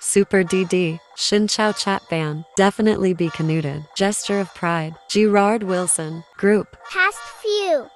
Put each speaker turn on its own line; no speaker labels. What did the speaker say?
Super DD. Shin Chao Chat Ban. Definitely be canuted. Gesture of pride. Gerard Wilson. Group.
Past few.